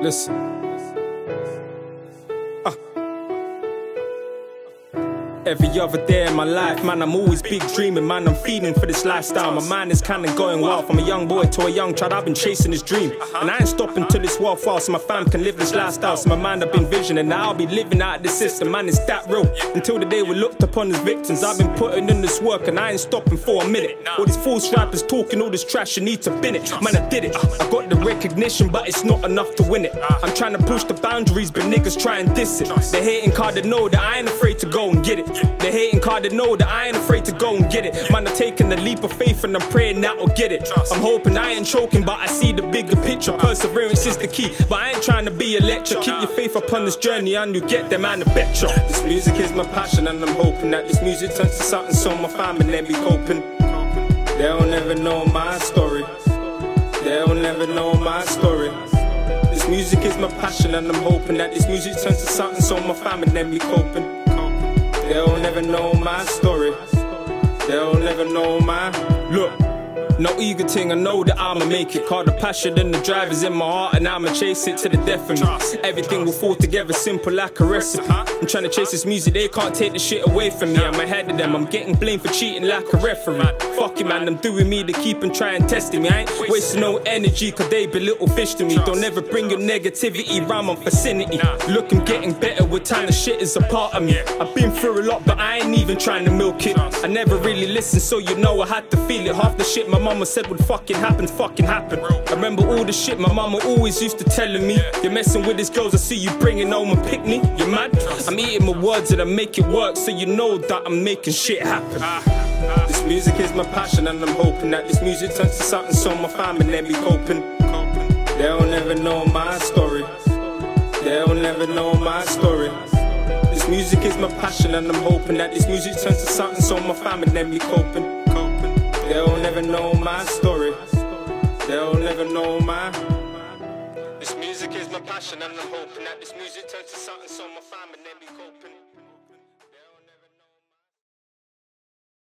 Listen. Every other day in my life, man, I'm always big dreaming, man. I'm feeding for this lifestyle. My mind is kinda going wild. From a young boy to a young child, I've been chasing this dream. And I ain't stopping till this world falls, so my fam can live this lifestyle. So my mind, I've been visioning. Now I'll be living out the system, man. It's that real. Until the day we're looked upon as victims, I've been putting in this work and I ain't stopping for a minute. All these false rappers talking all this trash, you need to bin it. Man, I did it. I got the recognition, but it's not enough to win it. I'm trying to push the boundaries, but niggas try and diss it. They're hating card to know that I ain't afraid to go and get it. They hating card to know that I ain't afraid to go and get it. Man, I'm taking the leap of faith and I'm praying that I'll get it. I'm hoping I ain't choking, but I see the bigger picture. Perseverance is the key, but I ain't trying to be a lecture. Keep your faith upon this journey and you get them and the better. This music is my passion and I'm hoping that this music turns to something so my family be coping. They'll never know my story. They'll never know my story. This music is my passion and I'm hoping that this music turns to something so my family be coping. They'll never know my story. They'll never know my look. No ego ting, I know that I'ma make it. Call the passion and the drive is in my heart, and I'ma chase it to the death of me. Everything will fall together, simple like a recipe. I'm trying to chase this music, they can't take the shit away from me. I'm ahead of them, I'm getting blamed for cheating like a referee. Fuck it, man, I'm doing me to keep and try and testing me. I ain't wasting no energy, cause they belittle fish to me. Don't ever bring your negativity round my vicinity. Look, I'm getting better with time, the shit is a part of me. I've been through a lot, but I ain't even trying to milk it. I never really listened, so you know I had to feel it. Half the shit my mama said would fucking happen, fucking happen. I remember all the shit my mama always used to telling me. You're messing with these girls, I see you bringing home a picnic. You mad? I'm eating my words and I make it work, so you know that I'm making shit happen. This music is my passion, and I'm hoping that this music turns to something so my family then be coping. They'll never know my story. They'll never know my story. This music is my passion, and I'm hoping that this music turns to something so my family then be coping. They'll never know my story. They'll never know my. This music is my passion, and I'm hoping that this music turns to something so my family then be coping.